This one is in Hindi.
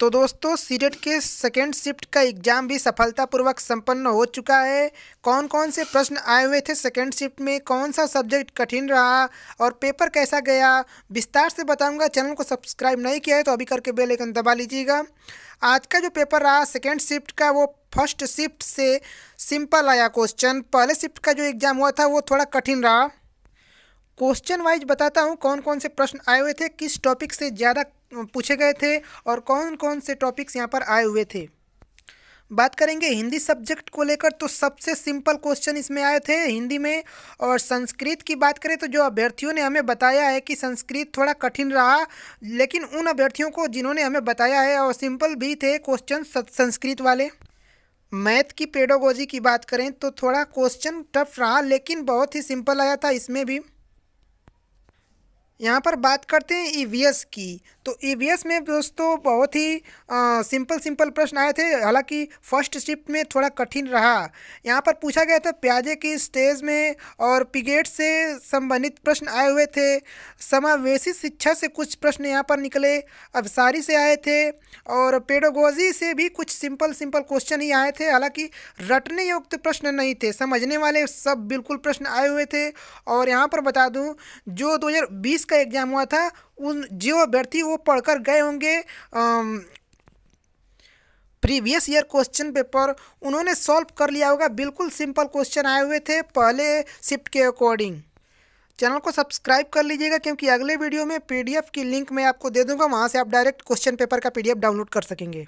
तो दोस्तों, सीरेट के सेकेंड शिफ्ट का एग्ज़ाम भी सफलतापूर्वक संपन्न हो चुका है। कौन कौन से प्रश्न आए हुए थे सेकेंड शिफ्ट में? कौन सा सब्जेक्ट कठिन रहा? और पेपर कैसा गया? विस्तार से बताऊँगा। चैनल को सब्सक्राइब नहीं किया है तो अभी करके बेल आइकन दबा लीजिएगा। आज का जो पेपर रहा सेकेंड शिफ्ट का, वो फ़र्स्ट शिफ्ट से सिंपल आया क्वेश्चन पहले शिफ्ट का जो एग्ज़ाम हुआ था, वो थोड़ा कठिन रहा। क्वेश्चन वाइज बताता हूँ कौन कौन से प्रश्न आए हुए थे, किस टॉपिक से ज़्यादा पूछे गए थे और कौन कौन से टॉपिक्स यहाँ पर आए हुए थे। बात करेंगे हिंदी सब्जेक्ट को लेकर तो सबसे सिंपल क्वेश्चन इसमें आए थे हिंदी में और संस्कृत की बात करें तो जो अभ्यर्थियों ने हमें बताया है कि संस्कृत थोड़ा कठिन रहा, लेकिन उन अभ्यर्थियों को जिन्होंने हमें बताया है और सिंपल भी थे क्वेश्चन संस्कृत वाले। मैथ की पेडोगोजी की बात करें तो थोड़ा क्वेश्चन टफ रहा, लेकिन बहुत ही सिंपल आया था इसमें भी। यहाँ पर बात करते हैं ईवीएस की। तो ईवीएस में दोस्तों बहुत ही आ, सिंपल सिंपल प्रश्न आए थे। हालाँकि फ़र्स्ट शिफ्ट में थोड़ा कठिन रहा। यहाँ पर पूछा गया था प्याजे की स्टेज में और पिगेट से संबंधित प्रश्न आए हुए थे। समावेशी शिक्षा से कुछ प्रश्न यहाँ पर निकले। अवसारी से आए थे और पेडोगोजी से भी कुछ सिंपल सिंपल क्वेश्चन ही आए थे। हालाँकि रटने युक्त प्रश्न नहीं थे। समझने वाले सब बिल्कुल प्रश्न आए हुए थे। और यहाँ पर बता दूँ जो दो हज़ार बीस का एग्ज़ाम हुआ था, उन जो अभ्यर्थी वो पढ़कर गए होंगे प्रीवियस ईयर क्वेश्चन पेपर उन्होंने सॉल्व कर लिया होगा, बिल्कुल सिंपल क्वेश्चन आए हुए थे, पहले शिफ्ट के अकॉर्डिंग चैनल को सब्सक्राइब कर लीजिएगा, क्योंकि अगले वीडियो में पीडीएफ की लिंक मैं आपको दे दूँगा, वहाँ से आप डायरेक्ट क्वेश्चन पेपर का पीडीएफ डाउनलोड कर सकेंगे.